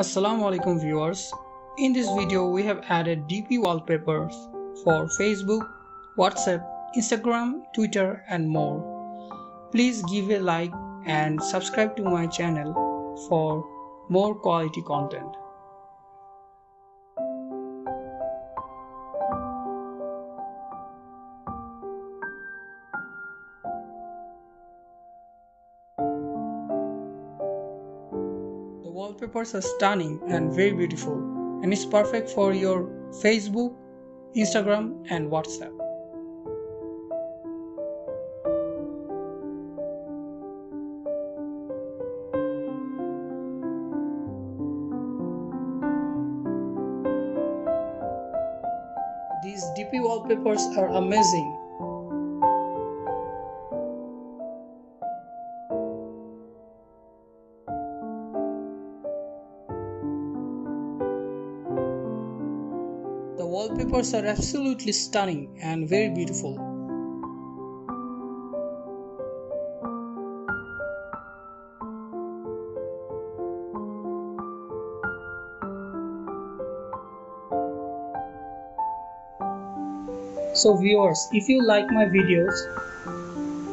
Assalamu alaikum viewers. In this video we have added DP wallpapers for Facebook, WhatsApp, Instagram, Twitter and more. Please give a like and subscribe to my channel for more quality content. Wallpapers are stunning and very beautiful and is perfect for your Facebook, Instagram and WhatsApp. These DP wallpapers are amazing. The wallpapers are absolutely stunning and very beautiful. So viewers, if you like my videos,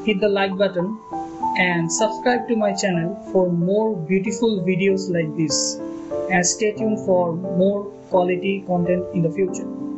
hit the like button and subscribe to my channel for more beautiful videos like this and stay tuned for more quality content in the future.